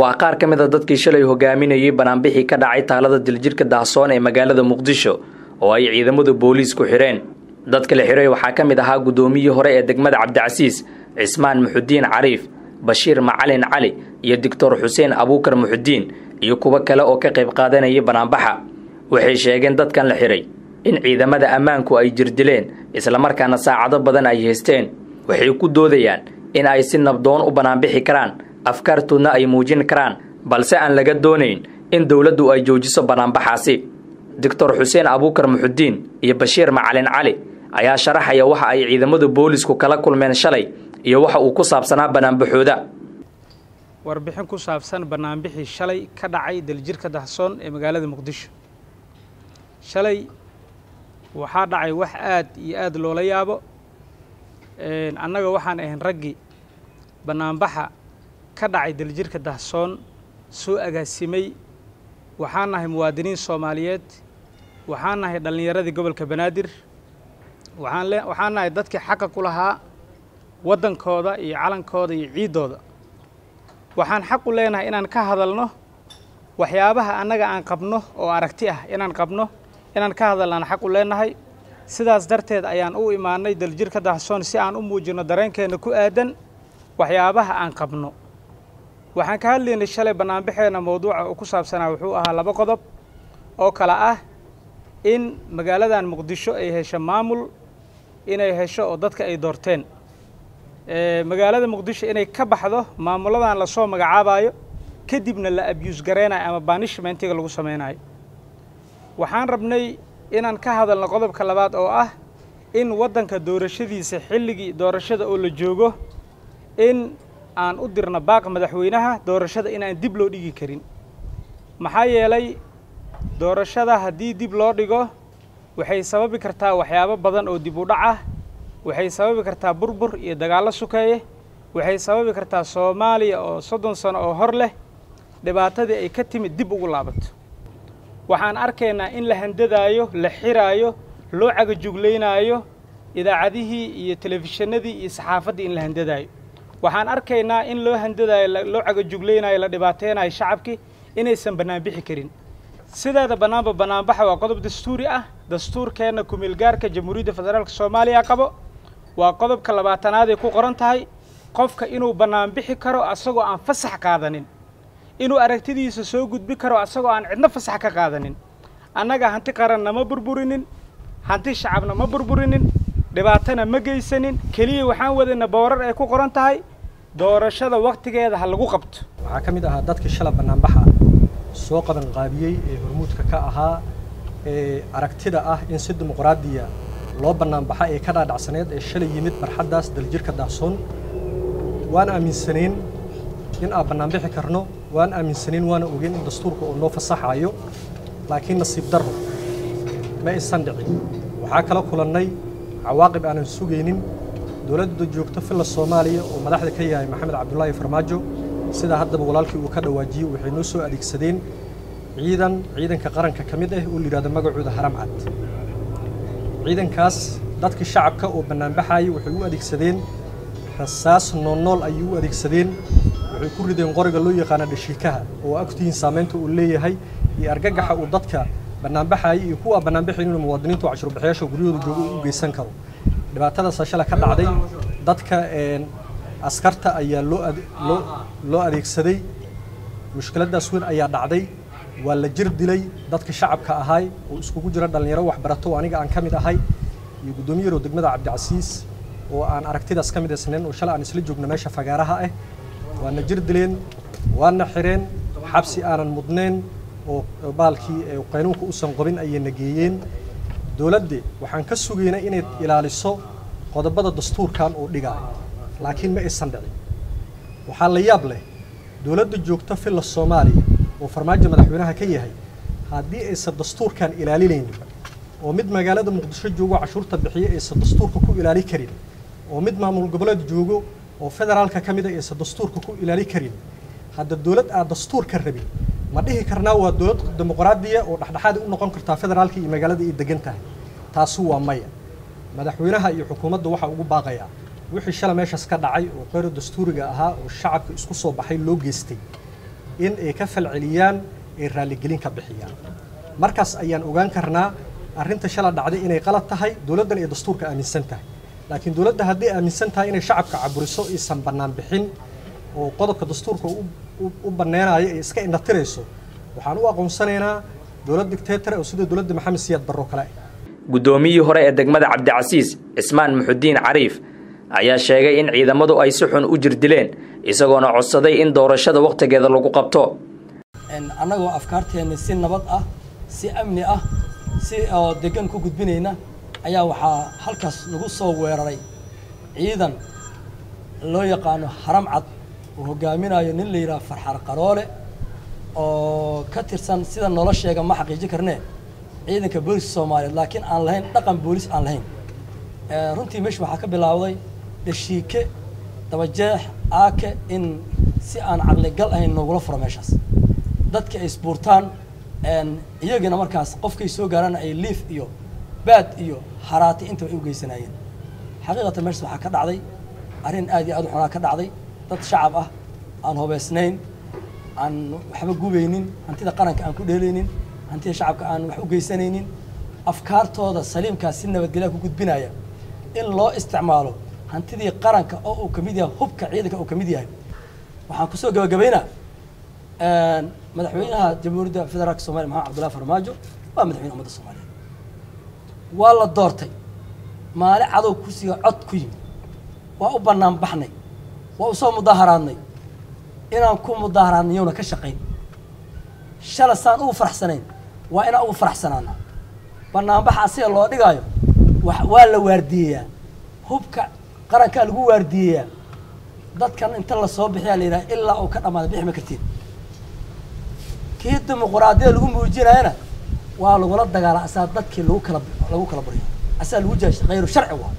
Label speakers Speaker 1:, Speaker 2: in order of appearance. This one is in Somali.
Speaker 1: waa qaar ka mid a dadkii shalay hogaaminayay banaanbixii ka dhacay taalada diljirka dahsoon ee magaalada muqdisho oo ay ciidamada booliisku xidheen dadka la xidhay waxaa ka mid ahaa guddoomiyii hore ee degmada cabdicasiis cismaan muxudiin cariif bashiir macalin cali iyo doctor xuseen abuukar muxudiin iyo kuwo kale oo ka qayb qaadanayay banaanbaxa. Waxay sheegeen dadkan la xidhay in ciidamada ammaanku ay jirdileen islamarkaana saacado badan ay haysteen. Waxay ku doodayaan in ay si nabdoon u banaanbixi karaan afkaartoodna ay muujin karaan balse aan laga doonayn in dowladdu ay joojiso banaanbaxaasi. Doctor xuseen abuukar muxudiin iyo bashiir macalin cali ayaa sharaxaya waxa ay ciidamadu boolisku kala kulmeen shalay iyo waxa uu ku saabsanaa banaanbaxooda.
Speaker 2: Warbixin ku saabsan banaanbixii shalay ka dhacay daljirka dahsoon ee magaalada muqdisho. Shalay waxaa dhacay wax aad iyo aad loola yaabo. Annaga waxaan ahayn raggii banaanbaxa ka dhacay daljirka dahsoon soo agaasimay waxaan nahay muwaadiniin soomaaliyeed waxaan nahay dhallinyaradii gobolka banaadir waxaan nahay dadkii xaqa ku lahaa waddankooda iyo calankooda iyo ciiddooda. Waxaan xaq u leenahay inaan ka hadalno waxyaabaha annaga aan qabno oo aragti ah inaan qabno inaan ka hadalnaan u leenahay. Sidaas darteed ayaan u imaanay daljirka dahsoon si aan u muujinno dareenkeenna ku aadan waxyaabaha aan qabno waxaan ka hadlaynay shalay banaanbaxeenna mawduuca uu ku saabsanaa wuxuu ahaa laba qodob oo kale ah in magaaladan muqdisho ay hesho maamul inay hesho oo dadka ay doorteen. Magaalada muqdisho inay ka baxdo maamuladan la soo magacaabayo kadibna la abyuus garaynayo ama banishmentiga lagu samaynayo waxaan rabnay inaan ka hadalno qodobka labaad oo ah in waddanka doorashadiisa xilligii doorashada oo la joogo in aan u dirno baaq madaxweynaha doorashada inaan dib loo dhigi karin. Maxaa yeelay doorashada haddii dib loo dhigo waxay sababi kartaa waxyaabo badan oo dib u dhac ah waxay sababi kartaa burbur iyo dagaallo sukeeye waxay sababi kartaa soomaaliya oo soddon sano oo hor leh dhibaatadii ay ka timid dib ugu laabato. Waxaan arkaynaa in la handadaayo la xiraayo loo cagajuglaynaayo idaacadihii iyo telefishinadii iyo saxaafaddii in la handadaayo waxaan arkaynaa in loo handadaayo loo cagajuglaynayo la dhibaateynayo shacabkii inaysan banaanbixi karin. Sideeda bannaanba banaanbaxa waa qodob dastuuri ah. Dastuurkeenna kumeelgaarka jamhuuriyadda federaalka soomaaliya qabo. Waa qodobka labaatanaad ay ku qoran tahay qofka inuu banaanbixi karo asagoo aan fasax qaadanin. Inuu aragtidiisa soo gudbi karo asagoo aan cidno fasax ka qaadanin. Annaga hanti qaranna ma burburinin hanti shacabna ma burburinin dhibaatana ma geysanin keliya waxaan wadayna boorar ay ku qoran tahay doorashada wakhtigeeda ha lagu qabto.
Speaker 3: Waxaa ka mid ahaa dadkii shala banaanbaxa soo qabanqaabiyey ee hormuudka ka ahaa ee aragtida ah in si dimuqraadiya loo banaanbaxa ee ka dhaadhacsaneed ee shalay yimid barxaddaas daljirka daahsoon waan aaminsanayn in aan banaanbixi karno waan aaminsanayn waana ogeyn in dastuurka uu noo fasaxayo laakiin nasiib darro ma aysan dhicin. Waxaa kala kulannay cawaaqib aanan sugaynin. Dowladda joogto filla soomaaliya oo madaxda ka yahay maxamed cabdulaahi farmaajo sidaa haddaba walaalkii uu ka dhawaajiyey waxay noo soo adeegsadeen ciidan ciidanka qaranka ka mid ah oo la yidhahdo magacooda haram cad. Ciidankaas dadkii shacabka oo bannaanbaxayay waxay u adeegsadeen rasaas noolnool ayay u adeegsadeen. Waxay ku rideen qoriga loo yaqaana dhashiikaha oo agtihiin saamaynta uu leeyahay iyo argagaxa uu dadka bannaanbaxayay iyo kuwa bannaanbaxayn inuu muwaadiniintu cashuurbixiyaasha guryahooda joogo u geysan karo. Dhibaatadaas shala ka dhacday dadka askarta ayaa loo adeegsaday. Mushkiladdaas weyn ayaa dhacday. Waa la jir dilay. Dadka shacabka ahaay oo iskugu jira dhallinyaro waxbarato aniga aan ka mid ahay. Iyo guddoomiye yarow degmada cabdicasiis oo aan aragtidaas ka mid isnayn oo shalay aan isla joogno meesha fagaaraha ah. Waana jir dileen waana xireen. Xabsi aanan mudnayn oo baalkii qaynuunka usan qabin ayayna geeyeen dowladde waxaan ka sugaynay inay ilaaliso qodobada dastuurkan oo dhigaayo laakiin ma aysan dhicin. Waxaa la yaab leh dowladda joogta filla soomaaliya oo farmaajo madaxweynaha ka yahay haddii aysan dastuurkan ilaalinaynin oo mid magaalada muqdisho joogo cashuurta bixiyo aysan dastuurka ku ilaali karin oo mid maamul goboleed joogo oo federaalka ka mida aysan dastuurka ku ilaali karin hadda dowlad aad dastuurka rabin ma dhihi karnaa waa dowlad dimuqraadiya oo dhexdhexaadi u noqon kartaa federaalka iyo magaalada ay degan tahay taasi waa maya. Madaxweynaha iyo xukuumadda waxaa ugu baaqayaa wixii shala meeshaas ka dhacay oo qeyro dastuuriga ahaa oo shacabka isku soo baxay loo geystay in ay ka falceliyaan ay raalligelin ka bixiyaan. Markaas ayaan ogaan karnaa arrinta shala dhacday inay qalad tahay dowladdan ay dastuurka aaminsan tahay. Laakiin dowladda hadday aaminsan tahay inay shacabka caburiso aysan bannaan bixin oo qodobka dastuurka u banneynayo ay iska indhatirayso waxaan u aqoonsanaynaa dowlad dictator oo sida dowladda maxamed siyaad barro kale.
Speaker 1: Guddoomiyihii hore ee degmada cabdicasiis cismaan muxudiin cariif ayaa sheegay in ciidamadu ay si xun u jirdileen isagoona codsaday in doorashada wakhtigeeda lagu qabto.
Speaker 4: Annagoo afkaarteenna si nabad ah si amni ah si oo degan ku gudbinayna ayaa waxaa halkaas lagu soo weeraray ciidan loo yaqaano haram cad uu hogaaminayo nin la yidhaha farxar qaroole oo ka tirsan sida noola sheega ma xaqiijin karnee ciidanka booliska soomaaliyeed laakiin aan lahayn dhaqan boolis aan lahayn. Runtii meesha waxaa ka bilaawday dhashiike dabajeex aake in si aan caqligal ahayn noogula furo meeshaas. Dadka ay isbuurtaan iyagina markaas qofkay soo gaarana ay liif iyo baad iyo haraati intaba ay u geysanayeen. Xaqiiqatan meeshaas waxaa ka dhacday arrin aad iyo aad u xunaa ka dhacday dad shacab ah aan hubeysnayn aan waxba gubaynin hantida qaranka aan ku dheelaynin hantida shacabka aan wax u geysanaynin. Afkaartooda saliimkaas si nabadgelya ku gudbinaya. In loo isticmaalo hantidii qaranka oo uu ka mid yahay hubka ciidanka uu ka mid yahay. Waxaan ku soo gabagabaynaa madaxweynaha jamhuuriyadda federaalka somalia maxamed cabdullahi farmaajo waa madaxweyne ummadda soomaaliyeed. Waa la doortay. Maali cadow kursiga cod ku yimid. Waa u bannaan baxnay waa u soo mudaaharaadnay inaan ku mudaaharaadnay yowna ka shaqayn. Shala saan ugu faraxsanayn. Waa inaan ugu faraxsanaana banaanbaxa asiga loo dhigaayo waa la waardiyeyaa hubka qarankaa lagu waardiyeyaa dadkan inta la soo bixiyaa la yidhaha ilaa uu ka dhamaada bixi ma kartiin kii dimuquraadiyada lagu muujinayana waa lagula dagaala asaa dadkii lagu kala lagu kala baryo asaa lagu jaash hayru sharci waa